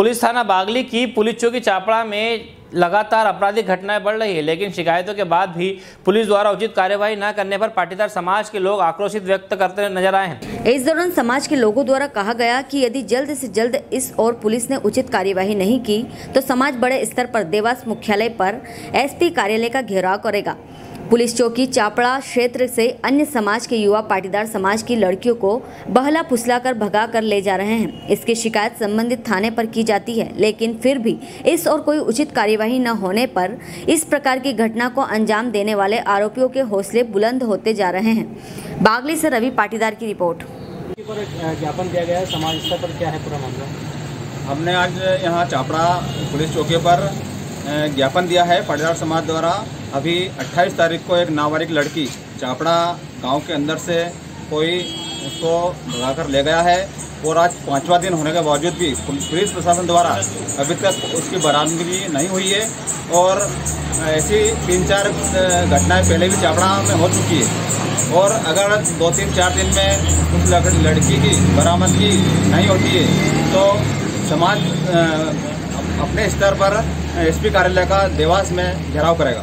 Police थाना बागली की police चौकी चापड़ा में लगातार आपराधिक घटनाएँ बढ़ रही है, लेकिन शिकायतों के बाद भी पुलिस द्वारा उचित कार्यवाही न करने पर पाटीदार समाज के लोग आक्रोशित व्यक्त करते नज़र आए हैं। इस दौरान समाज के लोगों द्वारा कहा गया कि यदि जल्द से जल्द इस और पुलिस ने उचित कार्यवाही नहीं की तो समाज बड़े स्तर पर देवास मुख्यालय पर एसपी कार्यालय का घेराव करेगा। पुलिस चौकी चापड़ा क्षेत्र से अन्य समाज के युवा पाटीदार समाज की लड़कियों को बहला फुसला कर भगा कर ले जा रहे हैं। इसकी शिकायत संबंधित थाने पर की जाती है लेकिन फिर भी इस और कोई उचित कार्यवाही न होने पर इस प्रकार की घटना को अंजाम देने वाले आरोपियों के हौसले बुलंद होते जा रहे हैं। बागली से रवि पाटीदार की रिपोर्ट। ज्ञापन दिया गया है समाज स्तर पर क्या है पूरा मामला? हमने आज यहाँ चापड़ा पुलिस चौकी पर ज्ञापन दिया है पाटीदार समाज द्वारा। अभी 28 तारीख को एक नाबालिग लड़की चापड़ा गाँव के अंदर से कोई उसको भगाकर ले गया है। और आज पांचवा दिन होने के बावजूद भी पुलिस प्रशासन द्वारा अभी तक उसकी बरामदगी नहीं हुई है और ऐसी तीन चार घटनाएँ पहले भी चापड़ा में हो चुकी है। और अगर दो तीन चार दिन में उस लड़- लड़की की बरामदगी नहीं होती है तो समाज अपने स्तर पर एसपी कार्यालय का देवास में घेराव करेगा।